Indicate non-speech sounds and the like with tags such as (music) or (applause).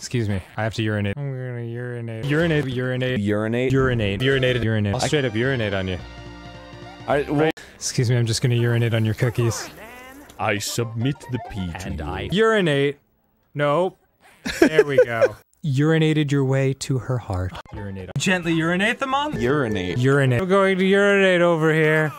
Excuse me. I have to urinate. I'm gonna urinate. Urinate. Urinate. Urinate. Urinate. Urinate. Urinate. I'll straight up urinate on you. I, well, Excuse me. I'm just gonna urinate on your cookies. I submit the pee to And you. I- Urinate. Nope. There we go. (laughs) Urinated your way to her heart. Urinate. Gently urinate them on. Urinate. Urinate. I'm going to urinate over here.